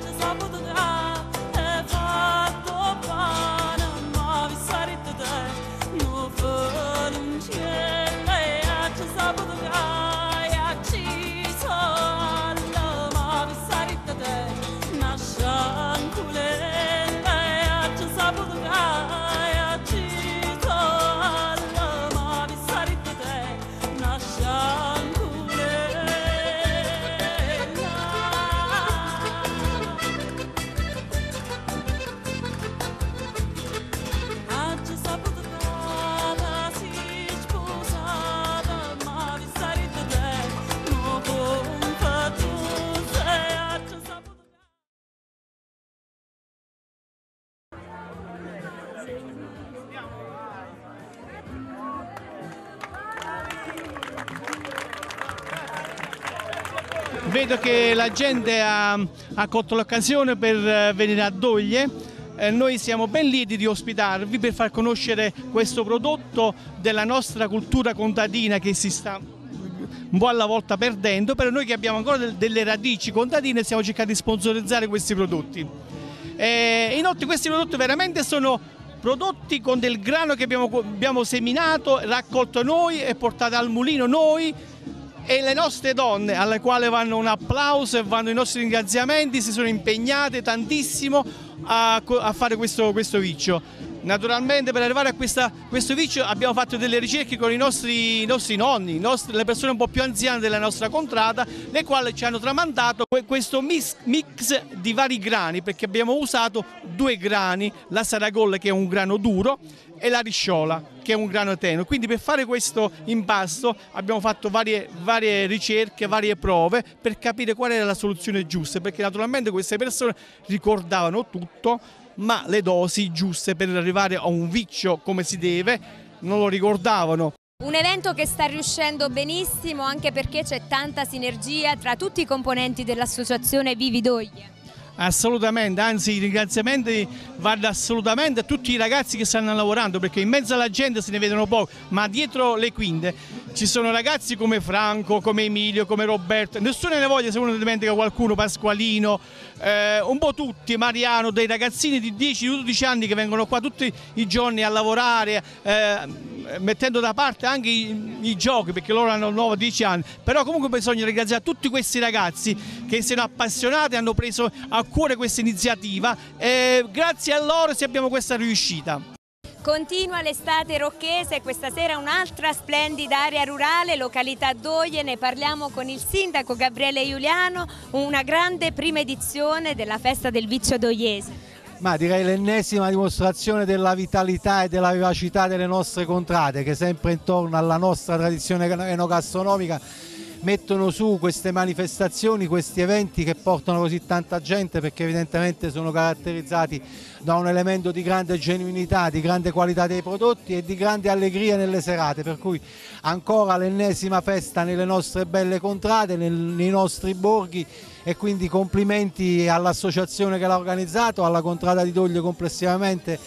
patches of the Vedo che la gente ha, ha colto l'occasione per eh, venire a Doglie. Eh, noi siamo ben lieti di ospitarvi per far conoscere questo prodotto della nostra cultura contadina che si sta un po' alla volta perdendo, però noi che abbiamo ancora del, delle radici contadine stiamo cercando di sponsorizzare questi prodotti. Eh, inoltre questi prodotti veramente sono prodotti con del grano che abbiamo, abbiamo seminato, raccolto noi e portato al mulino noi e le nostre donne alle quali vanno un applauso e vanno i nostri ringraziamenti si sono impegnate tantissimo a, a fare questo, questo viccio. Naturalmente per arrivare a questa, questo vicio abbiamo fatto delle ricerche con i nostri, i nostri nonni, i nostri, le persone un po' più anziane della nostra contrada, le quali ci hanno tramandato questo mix, mix di vari grani, perché abbiamo usato due grani, la saragolla che è un grano duro e la risciola che è un grano tenue. Quindi per fare questo impasto abbiamo fatto varie, varie ricerche, varie prove per capire qual era la soluzione giusta, perché naturalmente queste persone ricordavano tutto ma le dosi giuste per arrivare a un viccio come si deve non lo ricordavano. Un evento che sta riuscendo benissimo anche perché c'è tanta sinergia tra tutti i componenti dell'associazione Vivi Doglie. Assolutamente, anzi i ringraziamenti vanno assolutamente a tutti i ragazzi che stanno lavorando perché in mezzo alla gente se ne vedono poco, ma dietro le quinte ci sono ragazzi come Franco, come Emilio, come Roberto, nessuno ne voglia se uno dimentica qualcuno, Pasqualino, eh, un po' tutti, Mariano, dei ragazzini di 10-12 anni che vengono qua tutti i giorni a lavorare, eh, mettendo da parte anche i, i, giochi perché loro hanno 9-10 anni, però comunque bisogna ringraziare tutti questi ragazzi che si sono appassionati, hanno preso a cuore questa iniziativa e grazie a loro se abbiamo questa riuscita. Continua l'estate rocchese, questa sera un'altra splendida area rurale, località Doie, ne parliamo con il sindaco Gabriele Giuliano, una grande prima edizione della festa del Viccio Doiese. Ma direi l'ennesima dimostrazione della vitalità e della vivacità delle nostre contrade che sempre intorno alla nostra tradizione enogastronomica mettono su queste manifestazioni, questi eventi che portano così tanta gente perché evidentemente sono caratterizzati da un elemento di grande genuinità, di grande qualità dei prodotti e di grande allegria nelle serate, per cui ancora l'ennesima festa nelle nostre belle contrade, nei nostri borghi. E quindi complimenti all'associazione che l'ha organizzato, alla contrada di Doglio complessivamente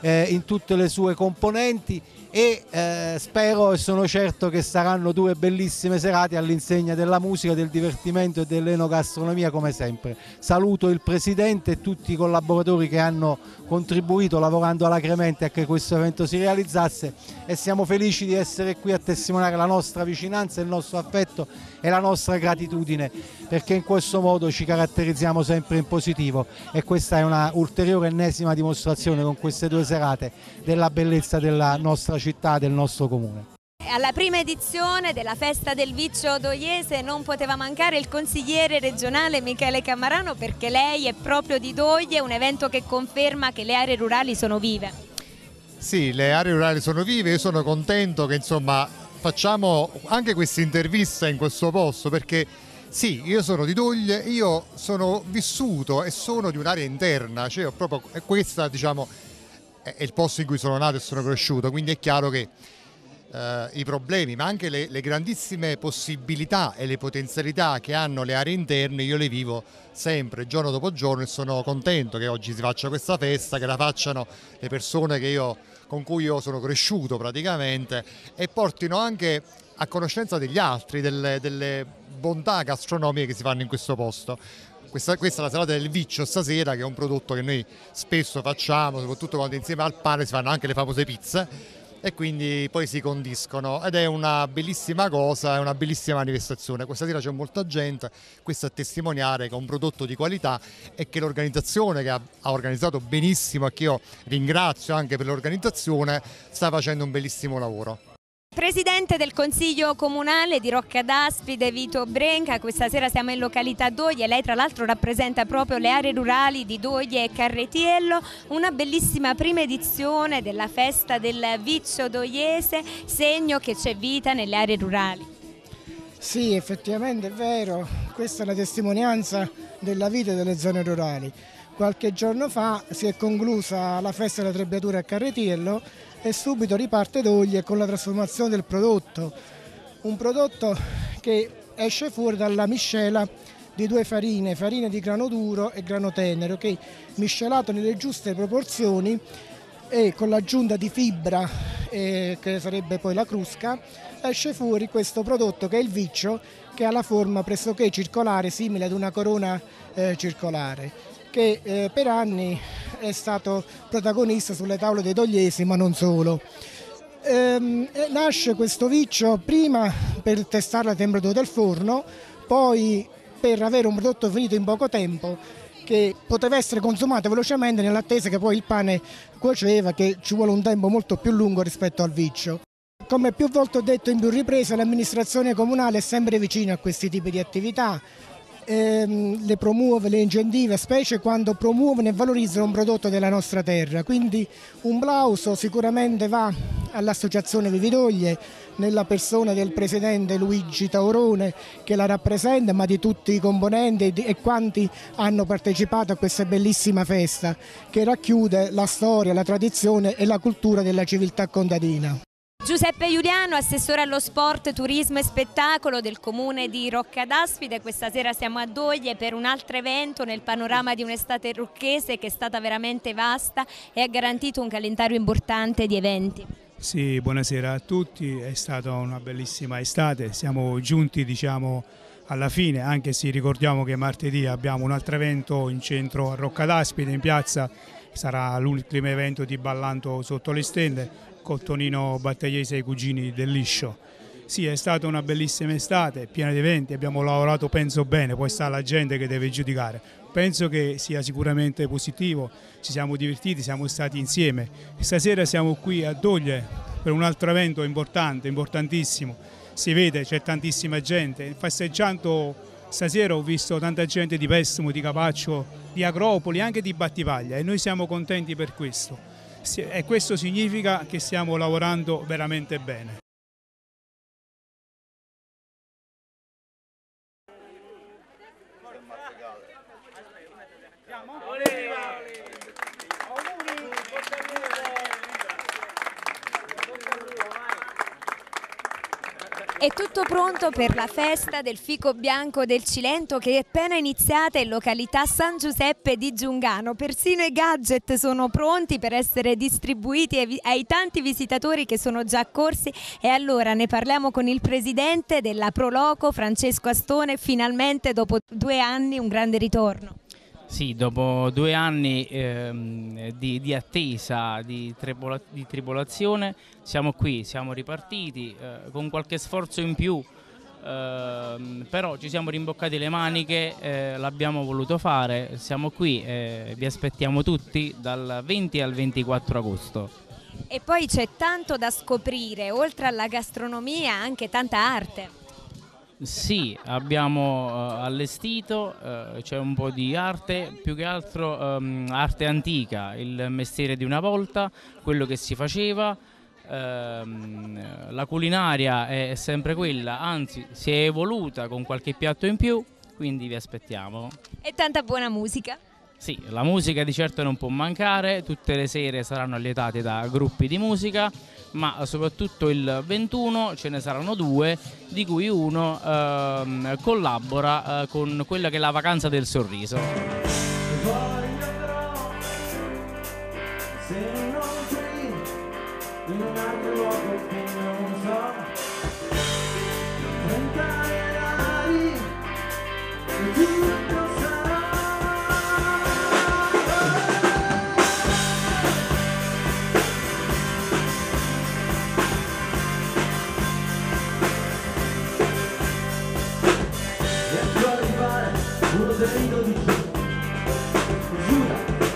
eh, in tutte le sue componenti e eh, spero e sono certo che saranno due bellissime serate all'insegna della musica, del divertimento e dell'enogastronomia come sempre. Saluto il Presidente e tutti i collaboratori che hanno contribuito lavorando alacremente a che questo evento si realizzasse e siamo felici di essere qui a testimoniare la nostra vicinanza, il nostro affetto e la nostra gratitudine perché in questo modo ci caratterizziamo sempre in positivo e questa è una ulteriore ennesima dimostrazione con queste due serate della bellezza della nostra città, del nostro comune. Alla prima edizione della festa del Viccio Doiese non poteva mancare il consigliere regionale Michele Camarano perché lei è proprio di Doglie, un evento che conferma che le aree rurali sono vive. Sì, le aree rurali sono vive, io sono contento che insomma facciamo anche questa intervista in questo posto perché sì, io sono di Doglie, io sono vissuto e sono di un'area interna, cioè proprio questa diciamo è il posto in cui sono nato e sono cresciuto, quindi è chiaro che eh, i problemi ma anche le, le grandissime possibilità e le potenzialità che hanno le aree interne io le vivo sempre giorno dopo giorno e sono contento che oggi si faccia questa festa, che la facciano le persone io con cui io sono cresciuto praticamente e portino anche a conoscenza degli altri delle, delle bontà gastronomiche che si fanno in questo posto. Questa, questa, è la salata del viccio stasera che è un prodotto che noi spesso facciamo, soprattutto quando insieme al pane si fanno anche le famose pizze e quindi poi si condiscono ed è una bellissima cosa, è una bellissima manifestazione. Questa sera c'è molta gente, questo a testimoniare che è un prodotto di qualità e che l'organizzazione che ha, ha organizzato benissimo e che io ringrazio anche per l'organizzazione sta facendo un bellissimo lavoro. Presidente del Consiglio Comunale di Rocca d'Aspide, Vito Brenca, questa sera siamo in località Doglie, lei tra l'altro rappresenta proprio le aree rurali di Doglie e Carretiello, una bellissima prima edizione della festa del Viccio Dogliese, segno che c'è vita nelle aree rurali. Sì, effettivamente è vero, questa è la testimonianza della vita delle zone rurali. Qualche giorno fa si è conclusa la festa della trebbiatura a Carretiello e subito riparte Doglie con la trasformazione del prodotto. Un prodotto che esce fuori dalla miscela di due farine, farina di grano duro e grano tenero, che miscelato nelle giuste proporzioni e con l'aggiunta di fibra, eh, che sarebbe poi la crusca, esce fuori questo prodotto che è il viccio, che ha la forma pressoché circolare, simile ad una corona eh, circolare che eh, per anni è stato protagonista sulle tavole dei togliesi, ma non solo. Ehm, nasce questo viccio prima per testare la temperatura del forno, poi per avere un prodotto finito in poco tempo che poteva essere consumato velocemente nell'attesa che poi il pane cuoceva, che ci vuole un tempo molto più lungo rispetto al viccio. Come più volte ho detto in più riprese, l'amministrazione comunale è sempre vicina a questi tipi di attività, ehm, le promuove, le incentiva, specie quando promuovono e valorizzano un prodotto della nostra terra. Quindi un plauso sicuramente va all'Associazione Vividoglie nella persona del presidente Luigi Taurone che la rappresenta, ma di tutti i componenti e quanti hanno partecipato a questa bellissima festa che racchiude la storia, la tradizione e la cultura della civiltà contadina. Giuseppe Giuliano, assessore allo sport, turismo e spettacolo del comune di Rocca d'Aspide. Questa sera siamo a Doglie per un altro evento nel panorama di un'estate rocchese che è stata veramente vasta e ha garantito un calendario importante di eventi. Sì, buonasera a tutti, è stata una bellissima estate, siamo giunti diciamo alla fine, anche se ricordiamo che martedì abbiamo un altro evento in centro a Rocca d'Aspide, in piazza, sarà l'ultimo evento di Ballanto sotto le stelle, Cottonino Battagliese e i cugini del Liscio. Sì, è stata una bellissima estate, piena di eventi, abbiamo lavorato penso bene, poi sta la gente che deve giudicare. Penso che sia sicuramente positivo, ci siamo divertiti, siamo stati insieme. Stasera siamo qui a Doglie per un altro evento importante, importantissimo. Si vede, c'è tantissima gente, festeggiando stasera ho visto tanta gente di Pessimo, di Capaccio, di Agropoli, anche di Battivaglia e noi siamo contenti per questo e questo significa che stiamo lavorando veramente bene. È tutto pronto per la festa del fico bianco del Cilento che è appena iniziata in località San Giuseppe di Giungano. Persino i gadget sono pronti per essere distribuiti ai tanti visitatori che sono già accorsi e allora ne parliamo con il presidente della Proloco Francesco Astone, finalmente dopo due anni un grande ritorno. Sì, dopo due anni ehm, di, di, attesa, di, tribola, di, tribolazione, siamo qui, siamo ripartiti eh, con qualche sforzo in più, eh, però ci siamo rimboccati le maniche, eh, l'abbiamo voluto fare, siamo qui, eh, vi aspettiamo tutti dal 20 al 24 agosto. E poi c'è tanto da scoprire, oltre alla gastronomia anche tanta arte. Sì, abbiamo uh, allestito, uh, c'è un po' di arte, più che altro um, arte antica, il mestiere di una volta, quello che si faceva, um, la culinaria è sempre quella, anzi si è evoluta con qualche piatto in più, quindi vi aspettiamo. E tanta buona musica. Sì, la musica di certo non può mancare, tutte le sere saranno allietate da gruppi di musica, ma soprattutto il 21 ce ne saranno due, di cui uno ehm, collabora eh, con quella che è la vacanza del sorriso.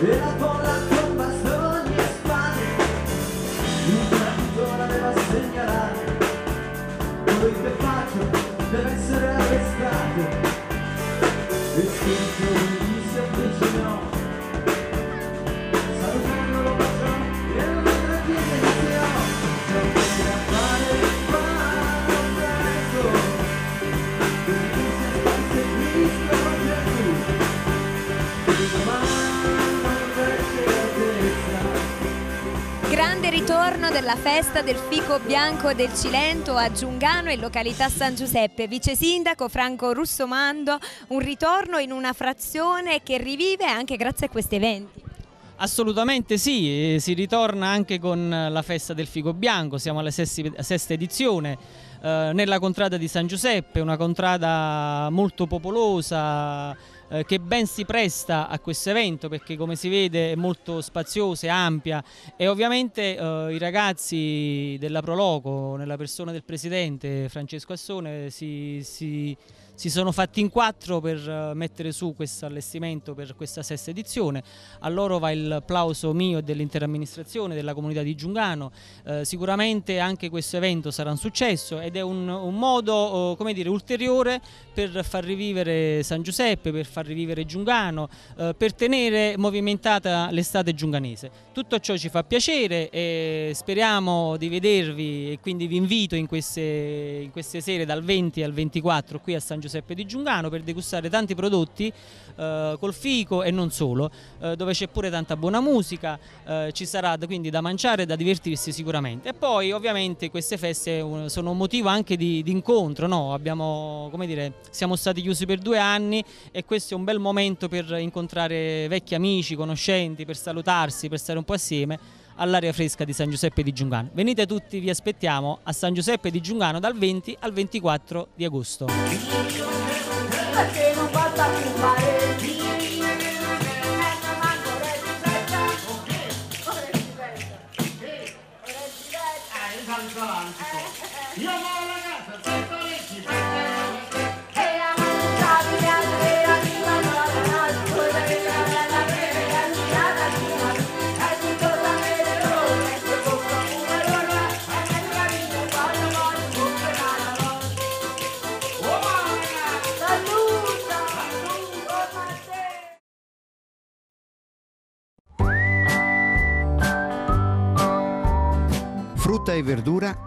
Grande della festa del fico bianco del Cilento a Giungano e località San Giuseppe. Vice sindaco Franco Russomando, un ritorno in una frazione che rivive anche grazie a questi eventi. Assolutamente sì, si ritorna anche con la festa del fico bianco, siamo alla sesta edizione eh, nella contrada di San Giuseppe, una contrada molto popolosa eh, che ben si presta a questo evento perché come si vede è molto spaziosa e ampia. E ovviamente eh, i ragazzi della Proloco nella persona del presidente Francesco Assone si, si si sono fatti in quattro per eh, mettere su questo allestimento per questa sesta edizione. A loro va il plauso mio e dell'intera amministrazione, della comunità di Giungano. Eh, sicuramente anche questo evento sarà un successo ed è un, un modo come dire, ulteriore per far rivivere San Giuseppe, per far rivivere Giungano, eh, per tenere movimentata l'estate giunganese. Tutto ciò ci fa piacere e speriamo di vedervi e quindi vi invito in queste, in queste sere dal 20 al 24 qui a San Giuseppe di Giungano per degustare tanti prodotti eh, col fico e non solo, eh, dove c'è pure tanta buona musica, eh, ci sarà quindi da mangiare e da divertirsi sicuramente. E poi ovviamente queste feste sono un motivo anche di, di incontro, no? Abbiamo, dire, siamo stati chiusi per due anni e questo è un bel momento per incontrare vecchi amici, conoscenti, per salutarsi, per stare un po' assieme all'aria fresca di San Giuseppe di Giungano. Venite tutti, vi aspettiamo a San Giuseppe di Giungano dal 20 al 24 di agosto.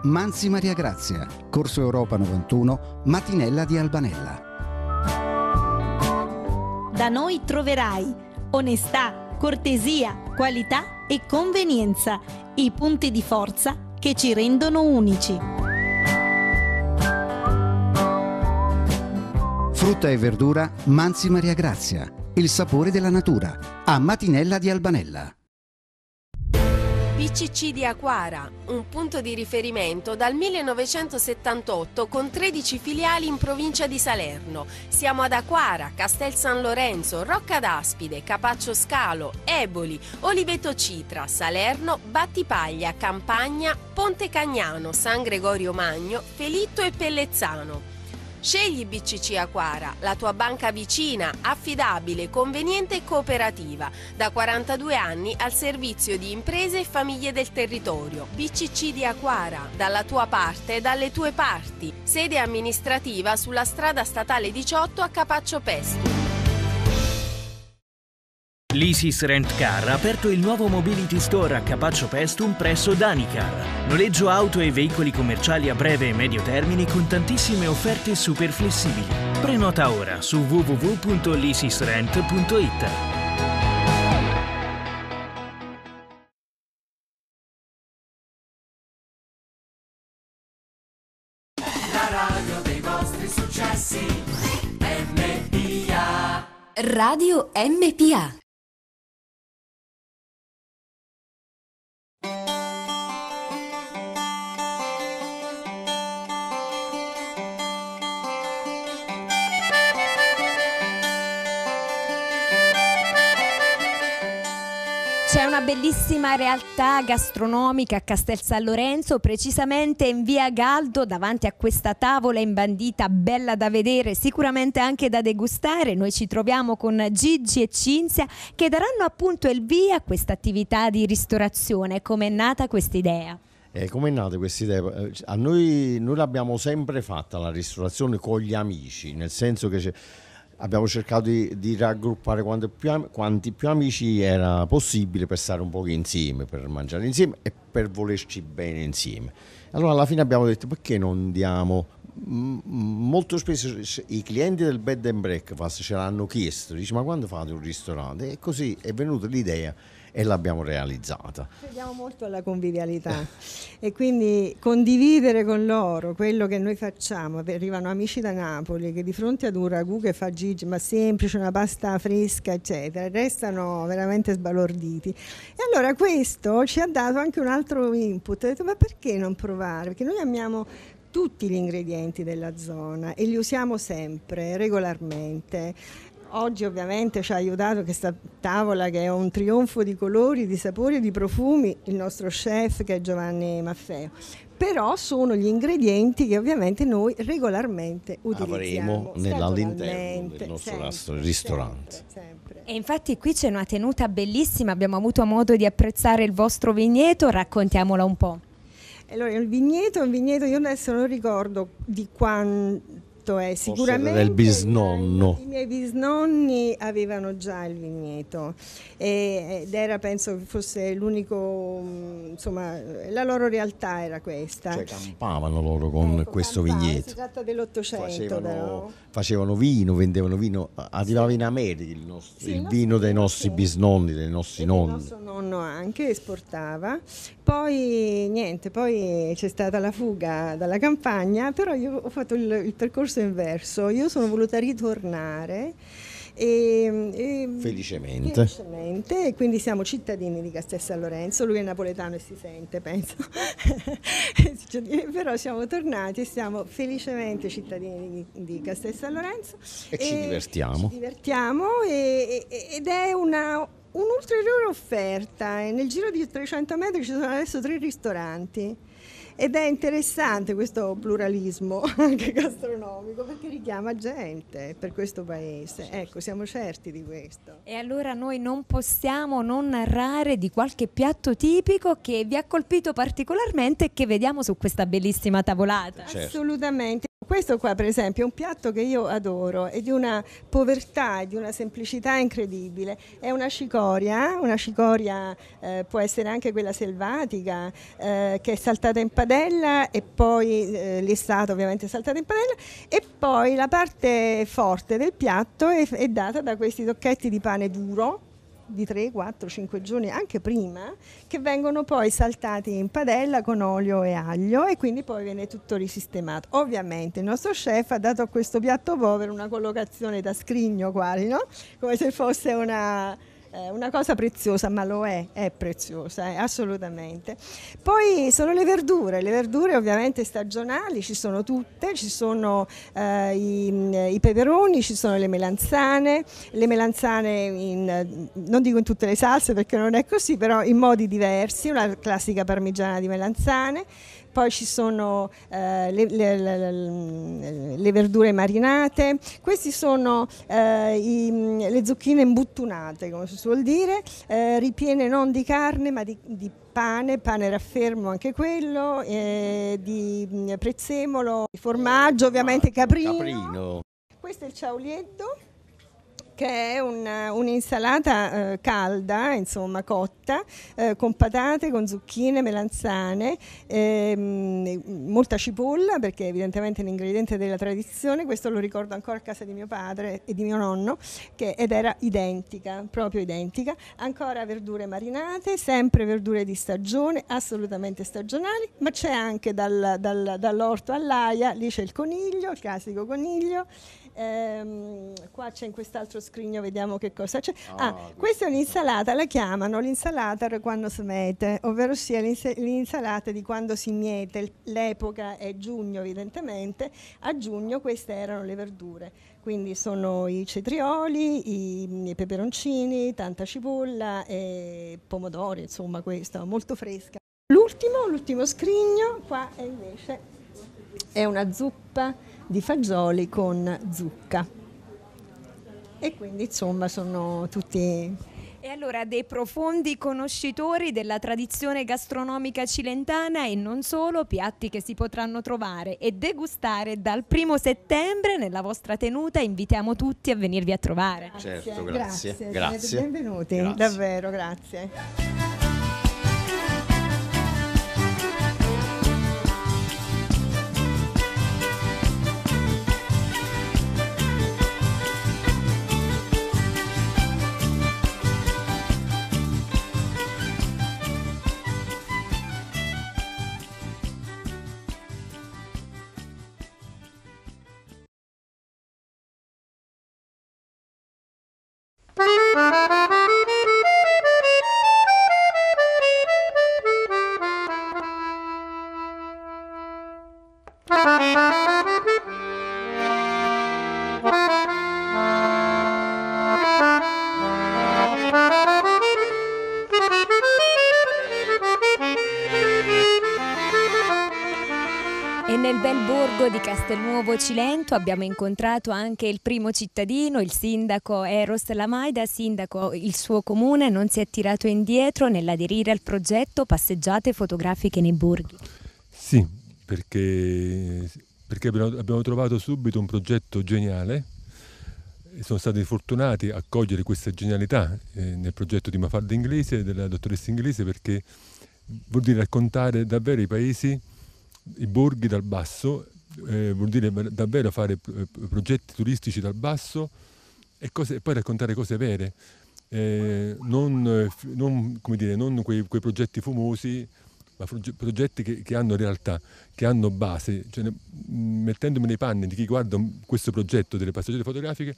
Manzi Maria Grazia, Corso Europa 91, Matinella di Albanella. Da noi troverai onestà, cortesia, qualità e convenienza, i punti di forza che ci rendono unici. Frutta e verdura Manzi Maria Grazia, il sapore della natura, a Matinella di Albanella. BCC di Aquara, un punto di riferimento dal 1978 con 13 filiali in provincia di Salerno. Siamo ad Aquara, Castel San Lorenzo, Rocca d'Aspide, Capaccio Scalo, Eboli, Oliveto Citra, Salerno, Battipaglia, Campagna, Ponte Cagnano, San Gregorio Magno, Felitto e Pellezzano. Scegli BCC Aquara, la tua banca vicina, affidabile, conveniente e cooperativa, da 42 anni al servizio di imprese e famiglie del territorio. BCC di Aquara, dalla tua parte e dalle tue parti. Sede amministrativa sulla strada statale 18 a Capaccio Pesto. L'Isis Rent Car ha aperto il nuovo Mobility Store a Capaccio Pestum presso Danicar. Noleggio auto e veicoli commerciali a breve e medio termine con tantissime offerte super flessibili. Prenota ora su www.lisisrent.it. La radio dei vostri successi, MPA. Radio MPA. C'è una bellissima realtà gastronomica a Castel San Lorenzo, precisamente in via Galdo, davanti a questa tavola imbandita, bella da vedere, sicuramente anche da degustare. Noi ci troviamo con Gigi e Cinzia che daranno appunto il via a questa attività di ristorazione. Come è nata questa idea? Eh, come è nata questa idea? Eh, A noi, noi l'abbiamo sempre fatta la ristorazione con gli amici, nel senso che abbiamo cercato di, di raggruppare quanti più, quanti più amici era possibile per stare un po' insieme, per mangiare insieme e per volerci bene insieme. Allora alla fine abbiamo detto perché non diamo... Molto spesso i clienti del bed and breakfast ce l'hanno chiesto, dice ma quando fate un ristorante? E così è venuta l'idea e l'abbiamo realizzata. Crediamo molto alla convivialità e quindi condividere con loro quello che noi facciamo. Arrivano amici da Napoli che di fronte ad un ragù che fa Gigi, ma semplice, una pasta fresca, eccetera, restano veramente sbalorditi. E allora questo ci ha dato anche un altro input. Ho detto, ma perché non provare? Perché noi amiamo tutti gli ingredienti della zona e li usiamo sempre, regolarmente. Oggi ovviamente ci ha aiutato questa tavola che è un trionfo di colori, di sapori e di profumi, il nostro chef che è Giovanni Maffeo. Però sono gli ingredienti che ovviamente noi regolarmente utilizziamo. Avremo nell'all'interno stagionalmente, del nostro sempre, ristorante. E infatti qui c'è una tenuta bellissima, abbiamo avuto modo di apprezzare il vostro vigneto, raccontiamola un po'. Allora, il vigneto, il vigneto, io adesso non ricordo di quanto è, Forse sicuramente del bisnonno. i miei bisnonni avevano già il vigneto e- ed era, penso che fosse l'unico, mm, insomma, la loro realtà era questa. Cioè campavano loro con questo Campana, vigneto. Si tratta dell'Ottocento Facevano, però. facevano vino, vendevano vino, arrivava in America il, nostro- Sì, il il nostro vino dei nostri sì. bisnonni, dei nostri Il nonni. nostro nonno anche esportava, poi niente, poi c'è stata la fuga dalla campagna, però io ho fatto il, il percorso inverso, io sono voluta ritornare. E, e- Felicemente. felicemente, e quindi siamo cittadini di Castel San Lorenzo, lui è napoletano e si sente, penso, però siamo tornati e siamo felicemente cittadini di, di Castel San Lorenzo E ci divertiamo. ci divertiamo e- e- ed è una, un'ulteriore offerta. E nel giro di 300 metri ci sono adesso tre ristoranti. Ed è interessante questo pluralismo anche gastronomico perché richiama gente per questo paese. Ecco, siamo certi di questo. E allora noi non possiamo non narrare di qualche piatto tipico che vi ha colpito particolarmente e che vediamo su questa bellissima tavolata. Assolutamente. Questo qua, per esempio, è un piatto che io adoro, è di una povertà di una semplicità incredibile. È una cicoria, una cicoria eh, può essere anche quella selvatica, eh, che è saltata in padella e poi eh, lessata ovviamente saltata in padella e poi la parte forte del piatto è, è data da questi tocchetti di pane duro di 3, 4, 5 giorni, anche prima, che vengono poi saltati in padella con olio e aglio e quindi poi viene tutto risistemato. Ovviamente il nostro chef ha dato a questo piatto povero una collocazione da scrigno quasi, no? Come se fosse una, una cosa preziosa, ma lo è, è preziosa, eh, assolutamente. Poi sono le verdure, le verdure ovviamente stagionali, ci sono tutte, ci sono eh, i, i peperoni, ci sono le melanzane, le melanzane in, non dico in tutte le salse perché non è così, però in modi diversi, una classica parmigiana di melanzane. Poi ci sono eh, le, le- le- le- verdure marinate, questi sono eh, i- le zucchine imbuttunate, come si suol dire, eh, ripiene non di carne ma di, di pane, pane raffermo anche quello, eh, di mm, prezzemolo, di formaggio, ovviamente caprino. Caprino. Questo è il ciaulietto che è una- un'insalata eh, calda, insomma cotta, eh, con patate, con zucchine, melanzane, ehm, molta cipolla perché evidentemente è un ingrediente della tradizione, questo lo ricordo ancora a casa di mio padre e di mio nonno, che- ed era identica, proprio identica, ancora verdure marinate, sempre verdure di stagione, assolutamente stagionali, ma c'è anche dal- dal- dall'orto all'aia, lì c'è il coniglio, il classico coniglio, Ehm, qua c'è in quest'altro scrigno, vediamo che cosa c'è. Ah, Ah, questa è un'insalata, la chiamano l'insalata quando si mete, ovvero sia l'insalata di quando si miete. L'epoca è giugno evidentemente, a giugno queste erano le verdure, quindi sono i cetrioli, i, i peperoncini, tanta cipolla e pomodori, insomma questa, molto fresca. L'ultimo, l'ultimo scrigno, qua è invece è una zuppa di fagioli con zucca. E quindi insomma sono tutti E allora dei profondi conoscitori della tradizione gastronomica cilentana e non solo, piatti che si potranno trovare e degustare dal primo settembre nella vostra tenuta. Invitiamo tutti a venirvi a trovare. Certo, grazie. siete Grazie. benvenuti, Grazie. davvero, grazie. E di Castelnuovo Cilento abbiamo incontrato anche il primo cittadino, il sindaco Eros Lamaida. Sindaco, il suo comune non si è tirato indietro nell'aderire al progetto Passeggiate fotografiche nei borghi. Sì, perché, perché abbiamo, trovato subito un progetto geniale e sono stati fortunati a cogliere questa genialità eh, nel progetto di Mafalda Inglese, della dottoressa Inglese, perché vuol dire raccontare davvero i paesi, i borghi dal basso, eh, vuol dire ver- davvero fare eh, progetti turistici dal basso e, cose- e poi raccontare cose vere. Eh, non, non, dire, non quei, quei progetti fumosi, ma proge- progetti che, che hanno realtà, che hanno base. Cioè, mettendomi nei panni di chi guarda questo progetto delle passeggiate fotografiche,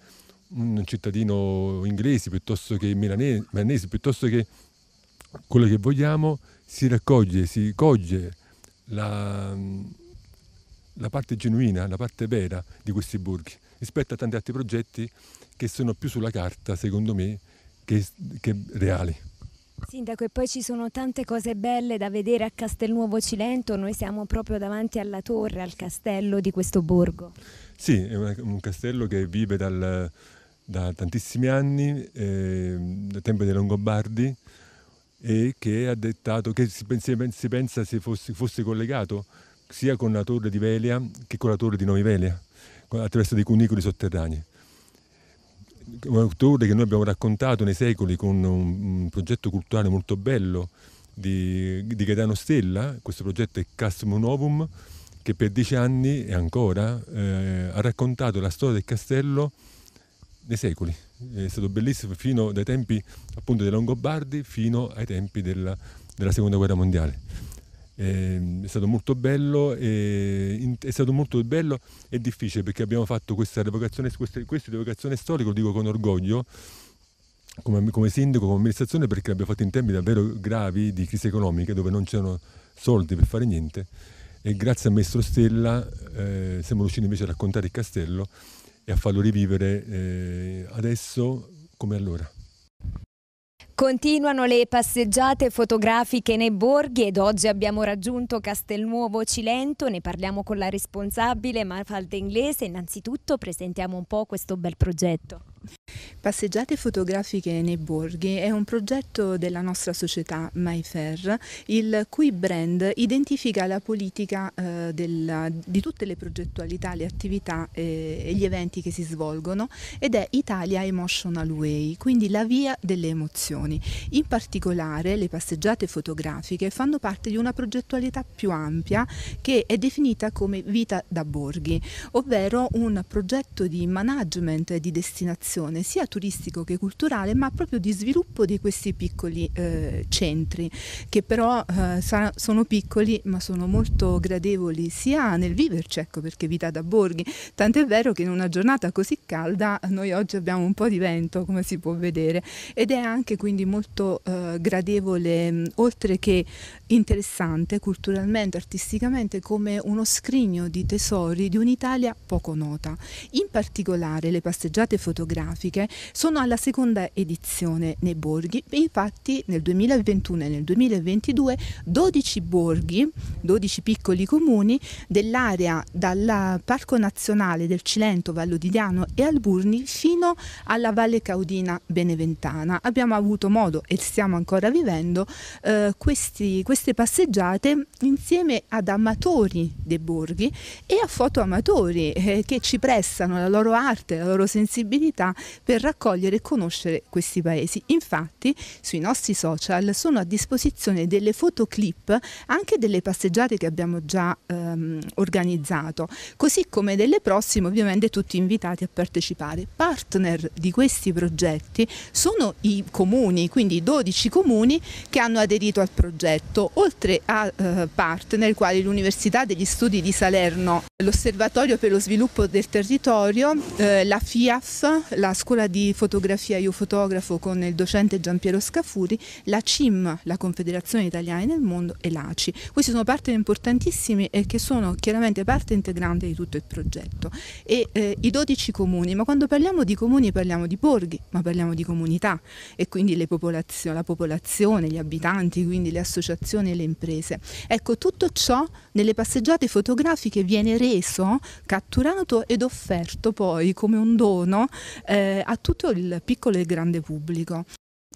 un cittadino inglese piuttosto che milanese, milanese, piuttosto che quello che vogliamo, si raccoglie, si coglie la, la parte genuina, la parte vera di questi borghi, rispetto a tanti altri progetti che sono più sulla carta, secondo me, che, che reali. Sindaco, e poi ci sono tante cose belle da vedere a Castelnuovo Cilento, noi siamo proprio davanti alla torre, al castello di questo borgo. Sì, è un castello che vive dal- da tantissimi anni, eh, dal tempo dei Longobardi, e che ha dettato che si, si pen- si pensa se fosse, fosse collegato sia con la torre di Velia che con la torre di Novi Velia, attraverso dei cunicoli sotterranei. Una torre che noi abbiamo raccontato nei secoli con un, un progetto culturale molto bello di, di Gaetano Stella, questo progetto è Castum Novum, che per dieci anni e ancora eh, ha raccontato la storia del castello nei secoli. È stato bellissimo fino dai tempi appunto dei Longobardi fino ai tempi della, della seconda guerra mondiale. Eh, è stato molto bello e è stato molto bello e difficile perché abbiamo fatto questa revocazione, questa, questa revocazione storica, lo dico con orgoglio, come, come sindaco, come amministrazione, perché l'abbiamo fatto in tempi davvero gravi di crisi economica dove non c'erano soldi per fare niente e grazie a Maestro Stella eh, siamo riusciti invece a raccontare il castello e a farlo rivivere eh, adesso come allora. Continuano le passeggiate fotografiche nei borghi ed oggi abbiamo raggiunto Castelnuovo Cilento, ne parliamo con la responsabile Mafalda Inglese. Innanzitutto presentiamo un po' questo bel progetto. Passeggiate fotografiche nei borghi è un progetto della nostra società MyFair, il cui brand identifica la politica eh, della- di tutte le progettualità, le attività eh, e gli eventi che si svolgono ed è Italia Emotional Way, quindi la via delle emozioni. In particolare le passeggiate fotografiche fanno parte di una progettualità più ampia che è definita come vita da borghi, ovvero un progetto di management di destinazione vocazione sia turistico che culturale, ma proprio di sviluppo di questi piccoli eh, centri, che però eh, sono piccoli ma sono molto gradevoli sia nel viverci, ecco perché vita da borghi, tant'è vero che in una giornata così calda noi oggi abbiamo un po' di vento, come si può vedere, ed è anche quindi molto eh, gradevole, oltre che interessante culturalmente, artisticamente, come uno scrigno di tesori di un'Italia poco nota. In particolare le passeggiate fotografiche sono alla seconda edizione nei borghi, infatti nel 2021 e nel 2022 12 borghi, 12 piccoli comuni dell'area dal Parco Nazionale del Cilento, Vallo di Diano e Alburni fino alla Valle Caudina Beneventana. Abbiamo avuto modo e stiamo ancora vivendo eh, questi, queste passeggiate insieme ad amatori dei borghi e a fotoamatori eh, che ci prestano la loro arte, la loro sensibilità per raccogliere e conoscere questi paesi. Infatti sui nostri social sono a disposizione delle fotoclip anche delle passeggiate che abbiamo già ehm, organizzato, così come delle prossime ovviamente tutti invitati a partecipare. Partner di questi progetti sono i comuni, quindi i 12 comuni che hanno aderito al progetto, oltre a eh, partner quali l'Università degli Studi di Salerno, l'Osservatorio per lo sviluppo del territorio, eh, la FIAF, la scuola di fotografia Io Fotografo con il docente Giampiero Scafuri, la CIM, la Confederazione Italiana nel Mondo e l'ACI. Questi sono partner importantissimi e che sono chiaramente parte integrante di tutto il progetto. E eh, i 12 comuni, ma quando parliamo di comuni parliamo di borghi, ma parliamo di comunità e quindi popolazio, la popolazione, gli abitanti, quindi le associazioni e le imprese. Ecco, tutto ciò nelle passeggiate fotografiche viene reso, catturato ed offerto poi come un dono eh, a tutto il piccolo e grande pubblico.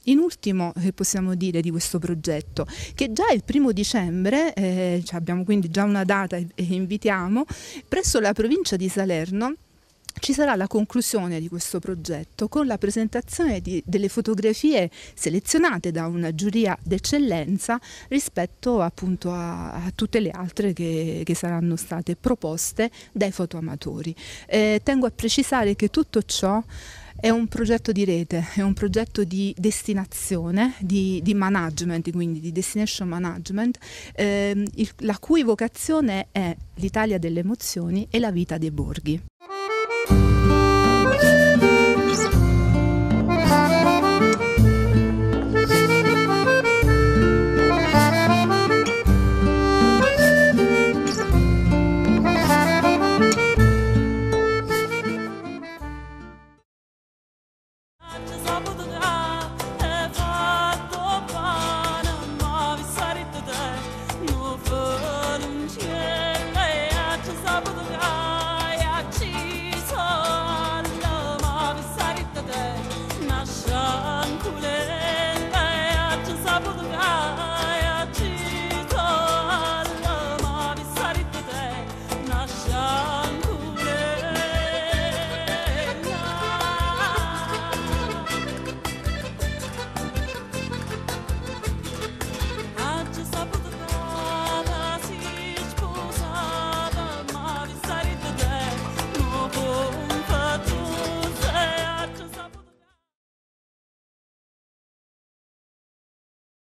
In ultimo eh, possiamo dire di questo progetto che già il primo dicembre, eh, abbiamo quindi già una data e invitiamo, presso la provincia di Salerno ci sarà la conclusione di questo progetto con la presentazione di, delle fotografie selezionate da una giuria d'eccellenza rispetto appunto a, a tutte le altre che, che, saranno state proposte dai fotoamatori. Eh, tengo a precisare che tutto ciò è un progetto di rete, è un progetto di destinazione, di, di management, quindi di destination management, ehm, il, la cui vocazione è l'Italia delle emozioni e la vita dei borghi.